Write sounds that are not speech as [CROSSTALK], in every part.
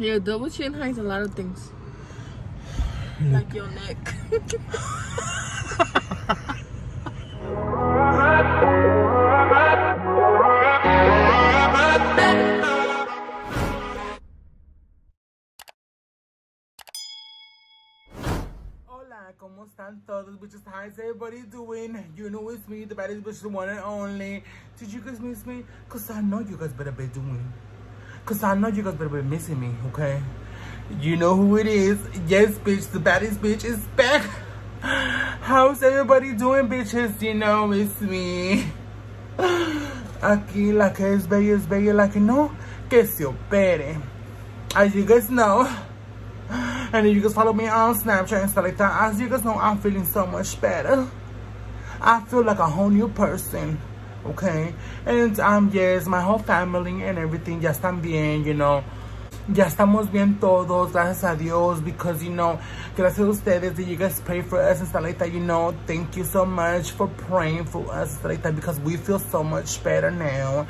Yeah, double chin hides a lot of things. Hmm. Like your neck. [LAUGHS] Hola, ¿cómo están todos, bitches? How's everybody doing? You know it's me, the baddest bitch, the one and only. Did you guys miss me? Cause I know you guys better be doing. Cause I know you guys better be missing me, okay? You know who it is. Yes, bitch, the baddest bitch is back. How's everybody doing, bitches? You know it's me. Aquí la que es bella es bella, la que no, que se opere. As you guys know, and if you guys follow me on Snapchat and stuff like that, as you guys know, I'm feeling so much better. I feel like a whole new person, okay? And um, yes, my whole family and everything ya están bien, you know. Ya estamos bien todos, gracias a Dios, because, you know, gracias a ustedes that you guys pray for us and stuff like that, you know. Thank you so much for praying for us like that, because we feel so much better now.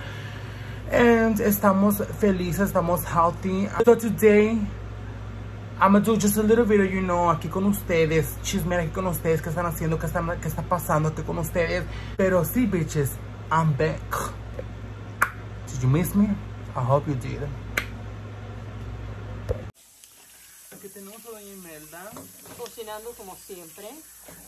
And estamos felices, estamos healthy. So today, I'm gonna do just a little video, you know, aquí con ustedes, chismear aquí con ustedes, qué están haciendo, qué, están, qué está pasando aquí con ustedes. Pero sí, bitches, I'm back. Did you miss me? I hope you did. Aquí tenemos a Doña Imelda. Cocinando como siempre.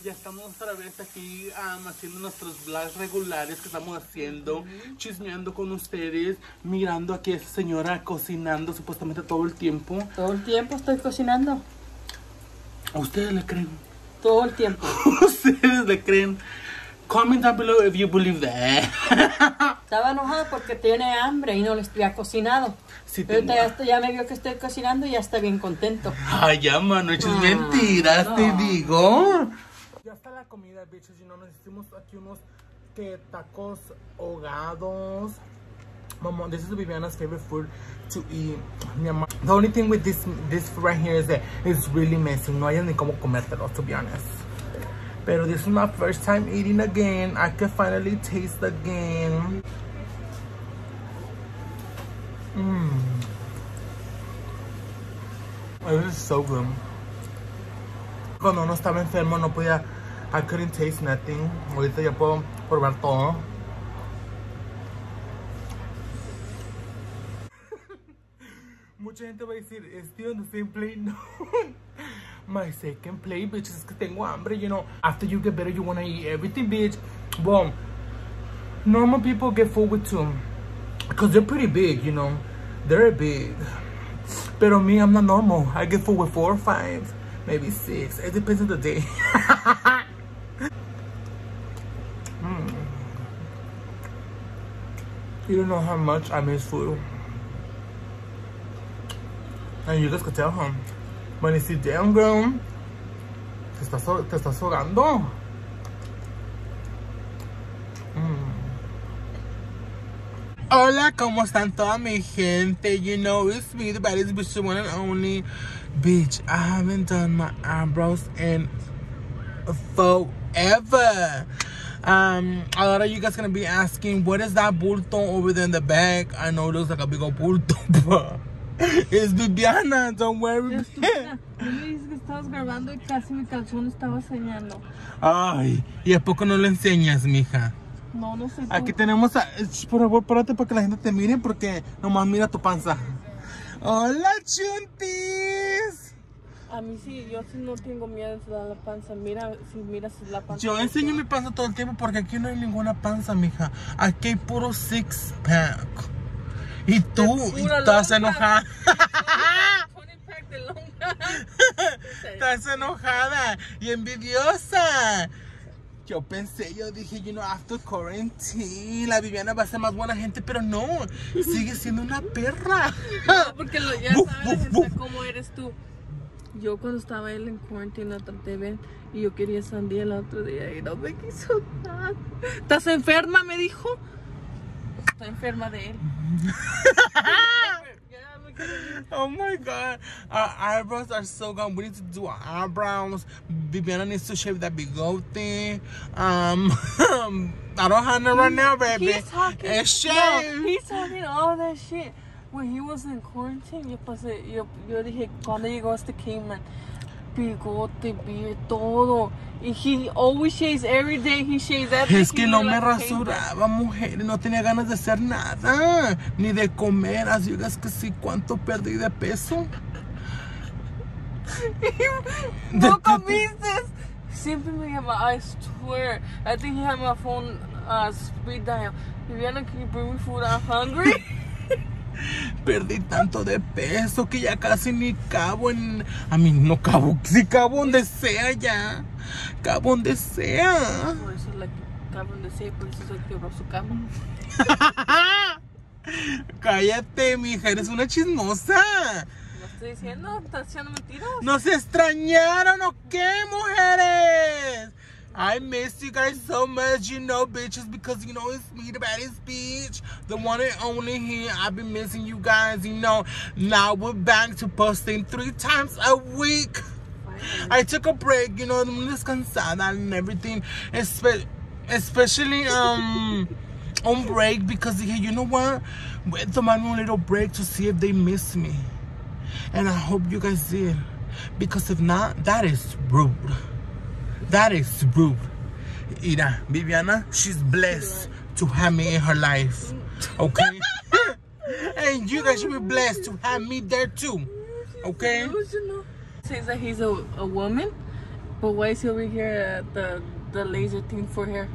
Ya estamos otra vez aquí um, haciendo nuestros vlogs regulares que estamos haciendo, chismeando con ustedes, mirando aquí a esa señora cocinando supuestamente todo el tiempo. Todo el tiempo estoy cocinando. ¿A ustedes le creen? Todo el tiempo. [LAUGHS] ¿Ustedes le creen? Comment down below if you believe that. [LAUGHS] Estaba enojado porque tiene hambre y no le había cocinado. Sí, Pero tengo- ya, ya me vio que estoy cocinando y ya está bien contento. Ay, ya, mano, eches Ah, mentiras, no. te digo. Ya está la comida, bitches, y no nos hicimos aquí unos que tacos ahogados. Mama, this is Viviana's favorite food to eat. Mi ama- The only thing with this this food right here is that it's really messy. No hay ni cómo comértelo, to be honest. Pero this is my first time eating again. I can finally taste again. Mmm. This is so good. Cuando uno estaba enfermo no podía, I couldn't taste nothing. Ahorita ya puedo probar todo. [LAUGHS] Mucha gente va a decir, still the same plate. No. My second plate, bitch, es que tengo hambre, you know. After you get better, you wanna eat everything, bitch. Well, normal people get full with two. Because they're pretty big, you know. They're big. Pero me, I'm not normal. I get full with four or five, maybe six. It depends on the day. [LAUGHS] Mm. You don't know how much I miss food. And you guys could tell, huh? When you sit down, girl, te estás, te estás ahogando. Hola, ¿cómo están toda mi gente? You know, it's me, the baddest bitch, the one and only. Bitch, I haven't done my eyebrows in forever. Um, a lot of you guys gonna be asking, what is that bulto over there in the back? I know it looks like a big old bulto, [LAUGHS] but it's Viviana, don't worry. Estúpida. Yo le dije que estabas grabando y casi mi calzón estaba enseñando. Ay, ¿y a poco no lo enseñas, mija? No, no sé tú. Aquí tenemos a... Por favor, párate para que la gente te mire porque nomás mira tu panza. Hola, chuntis. A mí sí, yo sí no tengo miedo de dar la panza. Mira, si miras la panza. Yo enseño mi panza todo el tiempo porque aquí no hay ninguna panza, mija. Aquí hay puro six pack. Y tú, y estás enojada. [LAUGHS] 20 pack de longa. [LAUGHS] estás enojada y envidiosa. Yo pensé, yo dije, you know, after quarantine, la Viviana va a ser más buena gente, pero no, sigue siendo una perra. No, porque lo, ya Buf, sabes buf, buf. cómo eres tú. Yo cuando estaba él en cuarentena la traté bien y yo quería sandía el otro día y no me quiso dar. ¿Estás enferma? Me dijo. Está enferma de él. Ya me quedé bien. Oh my god, our eyebrows are so gone. We need to do our eyebrows. Viviana needs to shave that bigote. Um, [LAUGHS] I don't have none right now, baby. He's talking. No, he's talking all that shit. when he was in quarantine, you yo pasé, yo, yo dije, cuando llegó este Cayman, bigote, beard, todo. Y he always shaves every day, he shaves every Es que no me rasuraba, mujer, no tenía ganas de hacer nada, ni de comer. Así es que sí, ¿cuánto perdí de peso? [LAUGHS] no comiste. Siempre me llama, I swear. I think he had my phone uh, speed dial. Viviana, can you bring me food? I'm hungry. [LAUGHS] Perdí tanto de peso que ya casi ni cabo en. A mí no cabo, [LAUGHS] sí cabo donde sea ya. Cabo donde sea. Por eso, like, cabo donde sea, por eso se quebró su cama. Cállate, mija, eres una chismosa. No estoy diciendo, estás echando mentiras. ¿Nos extrañaron o qué, mujeres? I miss you guys so much, you know, bitches, because you know it's me, the baddest bitch, the one and only here. I've been missing you guys, you know. Now we're back to posting three times a week. I took a break, you know, I'm descansada and everything, espe especially um on break because you know what, voy a tomarme un little break to see if they miss me, and I hope you guys did, because if not, that is rude. That is rude. Ira, Viviana, she's blessed to have me in her life. Okay? [LAUGHS] and you guys should be blessed to have me there too. Okay? Says that he's a, a woman, but why is he over here at the, the laser thing for hair?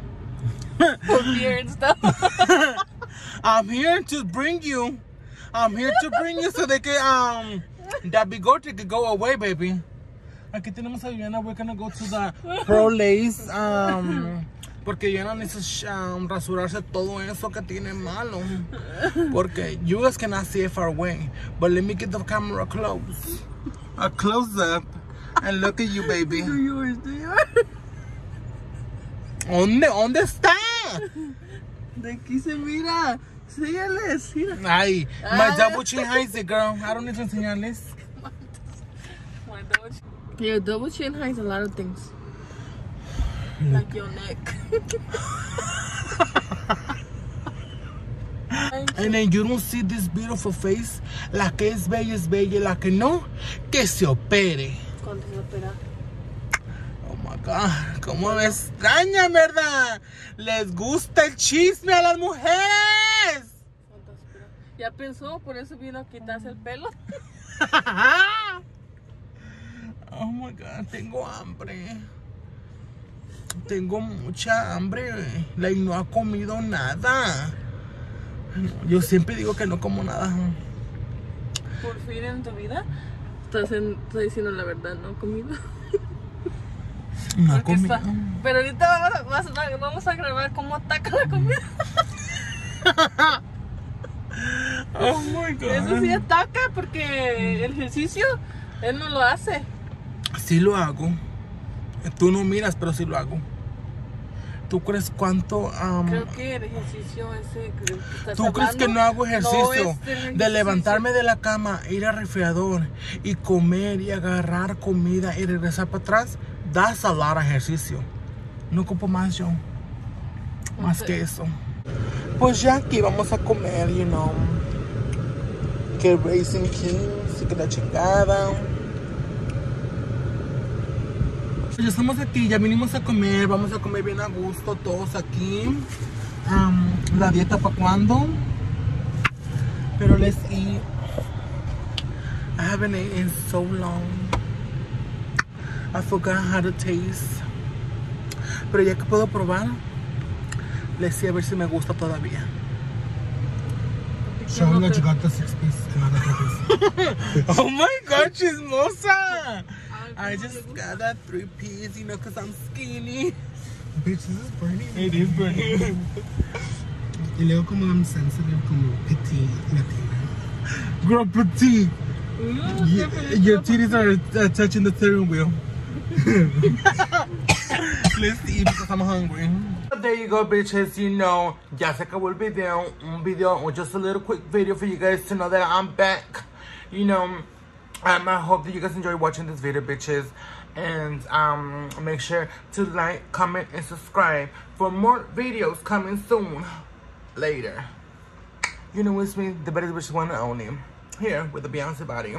[LAUGHS] for beer and stuff. [LAUGHS] I'm here to bring you. I'm here to bring you so they can, um, that bigote could go away, baby. Aquí tenemos a Viviana. We're gonna go to the Pro Lace. Um, porque Viviana necesita um, rasurarse todo eso que tiene malo. Porque you guys cannot see it far away. But let me get the camera close. A close up. And look at you, baby. Do yours, do yours. ¿Dónde? ¿Dónde está? De aquí se mira. Sígueles, mira. Ay, my double chin hides it, girl. I don't need to enseñarles. [LAUGHS] My double chin. Your double chin hides a lot of things. Like your neck. [LAUGHS] And then you don't see this beautiful face. La que es bella es bella, la que no, que se opere. ¿Cuánto se opera? Oh my God, cómo me extraña, ¿verdad? Les gusta el chisme a las mujeres. ¿Ya pensó? Por eso vino a quitarse el pelo. [LAUGHS] Oh my God, tengo hambre. Tengo mucha hambre. Like, no ha comido nada. Yo siempre digo que no como nada. Por fin en tu vida. Estás, en- estás diciendo la verdad, no comido. No ha Porque comido. está- Pero ahorita vamos a- vamos a grabar cómo ataca la comida. [LAUGHS] Oh my God. Eso sí ataca porque el ejercicio él no lo hace. Sí lo hago. Tú no miras, pero sí lo hago. ¿Tú crees cuánto... um, Creo que el ejercicio ese que estás ¿Tú crees que no hago no ejercicio? es el de ejercicio. levantarme de la cama, ir al refrigerador y comer y agarrar comida y regresar para atrás. That's a lot of ejercicio. No ocupo más yo. Más Ok. que eso. Pues ya aquí vamos a comer, you know. Que Racing Kings y que la chingada. Ya estamos aquí, ya vinimos a comer, vamos a comer bien a gusto todos aquí. Um, la dieta para cuando. Pero let's eat. I haven't eaten in so long. I forgot how to taste. Pero ya que puedo probar, let's see a ver si me gusta todavía. Show that you got the six piece and not the three piece. oh my god, chismosa! I just got that three piece, you know, because I'm skinny. Bitch, this is burning. It is burning. Y luego [LAUGHS] como I'm sensitive, como petite latina. Girl, petite. Y- Your titties are uh, touching the steering wheel. [LAUGHS] Let's eat because I'm hungry. There you go, bitches. You know, ya se acabó el video. Un video, or just a little quick video for you guys to know that I'm back. You know, um, I hope that you guys enjoy watching this video, bitches. And um, make sure to like, comment, and subscribe for more videos coming soon. Later. You know it's me, the baddest bitch one and only. Here with the Beyonce body.